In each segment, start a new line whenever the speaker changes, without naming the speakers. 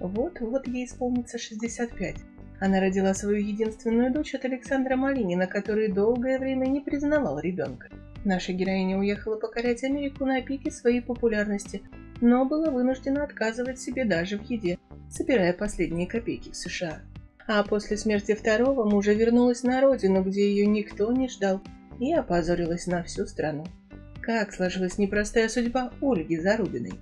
Вот-вот ей исполнится 65. Она родила свою единственную дочь от Александра Малинина, который долгое время не признавал ребенка. Наша героиня уехала покорять Америку на пике своей популярности, но была вынуждена отказывать себе даже в еде, собирая последние копейки в США. А после смерти второго мужа вернулась на родину, где ее никто не ждал, и опозорилась на всю страну. Как сложилась непростая судьба Ольги Зарубиной.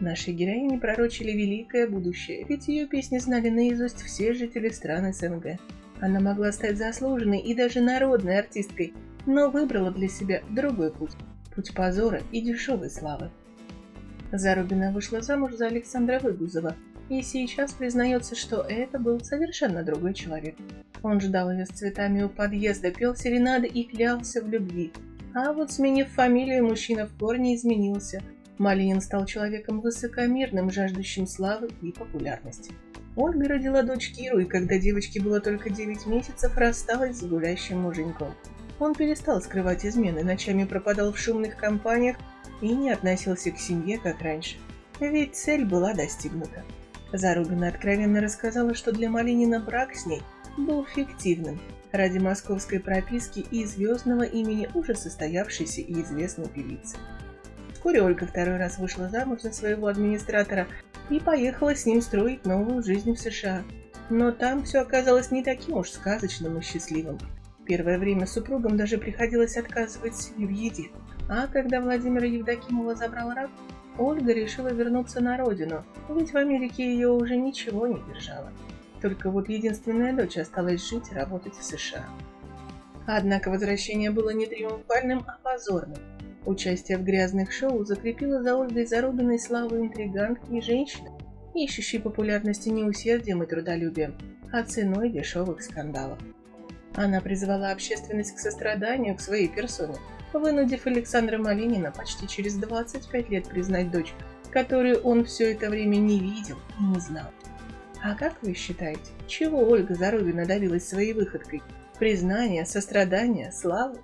Нашей героине пророчили великое будущее, ведь ее песни знали наизусть все жители стран СНГ. Она могла стать заслуженной и даже народной артисткой, но выбрала для себя другой путь – путь позора и дешевой славы. Зарубина вышла замуж за Александра Выгузова, и сейчас признается, что это был совершенно другой человек. Он ждал ее с цветами у подъезда, пел серенады и клялся в любви. А вот сменив фамилию, мужчина в корне изменился. Малинин стал человеком высокомерным, жаждущим славы и популярности. Ольга родила дочь Киру, и когда девочке было только 9 месяцев, рассталась с гулящим муженьком. Он перестал скрывать измены, ночами пропадал в шумных компаниях и не относился к семье, как раньше. Ведь цель была достигнута. Зарубина откровенно рассказала, что для Малинина брак с ней был фиктивным, ради московской прописки и звездного имени уже состоявшейся и известной певицы. Вскоре Ольга второй раз вышла замуж за своего администратора и поехала с ним строить новую жизнь в США. Но там все оказалось не таким уж сказочным и счастливым. Первое время супругам даже приходилось отказывать себе в еде. А когда Владимира Евдокимова забрал рак, Ольга решила вернуться на родину, ведь в Америке ее уже ничего не держало. Только вот единственная дочь осталась жить и работать в США. Однако возвращение было не триумфальным, а позорным. Участие в грязных шоу закрепило за Ольгой Зарубиной славу интригантки и женщины, ищущей популярности не усердием и трудолюбием, а ценой дешевых скандалов. Она призвала общественность к состраданию к своей персоне, вынудив Александра Малинина почти через 25 лет признать дочь, которую он все это время не видел и не знал. А как вы считаете, чего Ольга Зарубина добилась своей выходкой? Признания, сострадания, славы?